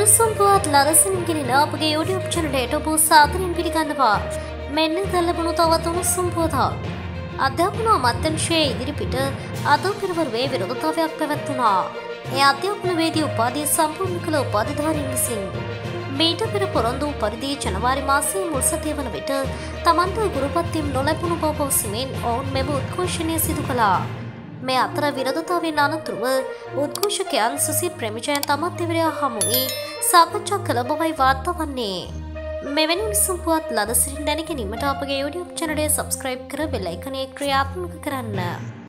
උණුසුම් පුවත් ලදසින් ගෙනෙන අපගේ YouTube චැනලයට ඔබ සාදරයෙන් පිළිගන්නවා. මෙන්න දැල්ලබුණු තවත් උණුසුම් පුවතක්. අධ්‍යාපන අමාත්‍යංශයේ ඉදිරිපිට අද පිරවරුවේ විරෝධතාවයක් පැවැත්වුණා. ඒ අධ්‍යාපනවේදී උපාධිය සම්පූර්ණ කළ උපාධිධාරීන් විසින් මීට පෙර පොරොන්දු වූ පරිදි ජනවාරි මාසයේ මුල් සතිය වන විට තමන්ට ගුරුපත්තිම් නොලැබුණු බව පවසමින් ඔවුන් මෙම උද්ඝෝෂණය සිදු කළා. මේ අතර විරෝධතාවෙන් අනතුරුව උද්ඝෝෂකයන් සුසිල් ප්‍රමිජයන් තමත් එවරයා හමුවී සාකච්ඡා කළ බවයි වාර්තා වන්නේ. මෙවැනි උණුසුම් පුවත් ලදසිරින් දැන ගැනීමට අපගේ YouTube චැනලය සබස්ක්‍රයිබ් කර බෙල් අයිකනය ක්‍රියාත්මක කරන්න.